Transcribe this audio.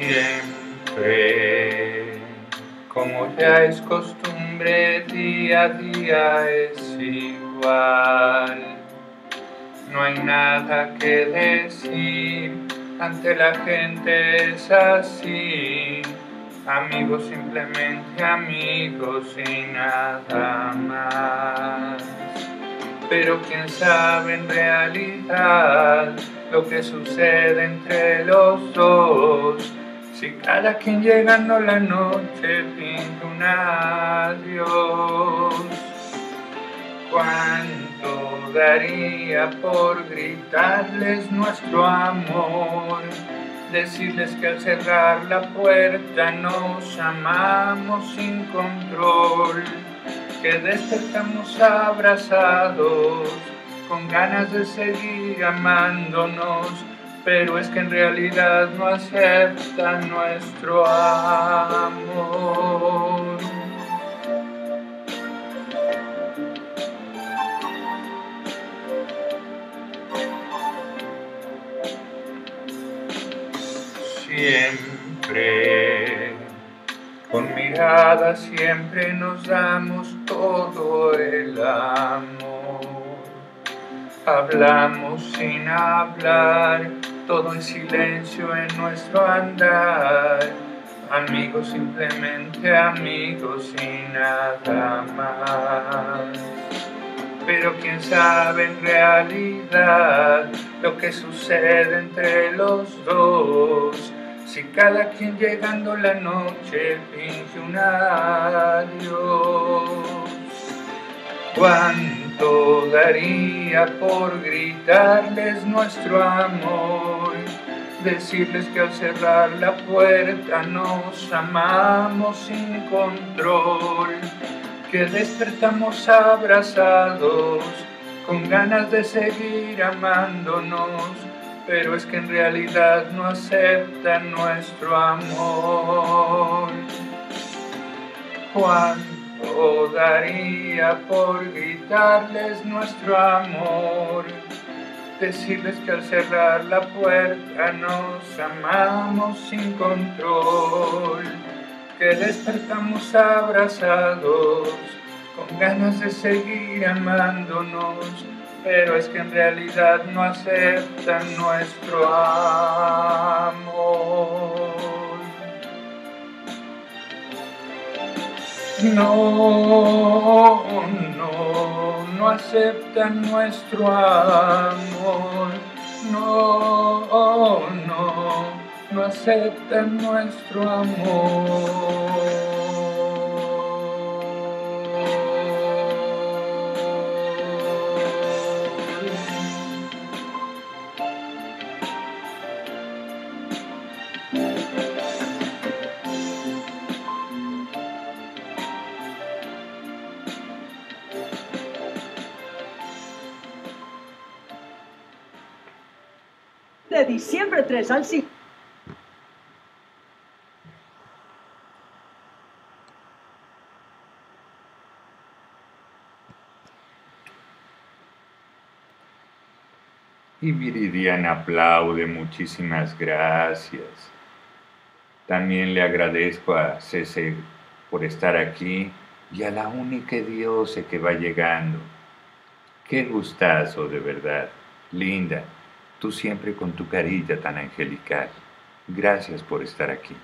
Siempre, como ya es costumbre, día a día es igual. No hay nada que decir, ante la gente es así. Amigos, simplemente amigos y nada más. Pero quién sabe en realidad lo que sucede entre los dos. Si cada quien llegando la noche pinta un adiós. ¿Cuánto daría por gritarles nuestro amor? Decirles que al cerrar la puerta nos amamos sin control, que despertamos abrazados con ganas de seguir amándonos, pero es que en realidad no aceptan nuestro amor. Siempre, con mirada siempre nos damos todo el amor. Hablamos sin hablar, todo en silencio en nuestro andar. Amigos, simplemente amigos y nada más pero quién sabe en realidad lo que sucede entre los dos. Si cada quien llegando la noche finge un adiós, ¿cuánto daría por gritarles nuestro amor? Decirles que al cerrar la puerta nos amamos sin control que despertamos abrazados, con ganas de seguir amándonos, pero es que en realidad no aceptan nuestro amor. ¿Cuánto daría por gritarles nuestro amor? Decirles que al cerrar la puerta nos amamos sin control que despertamos abrazados, con ganas de seguir amándonos, pero es que en realidad no aceptan nuestro amor. No, no, no aceptan nuestro amor. No, no no aceptan nuestro amor. De diciembre 3 al 5. Y Viridiana aplaude, muchísimas gracias. También le agradezco a Cese por estar aquí y a la única Dios que va llegando. Qué gustazo, de verdad. Linda, tú siempre con tu carilla tan angelical. Gracias por estar aquí.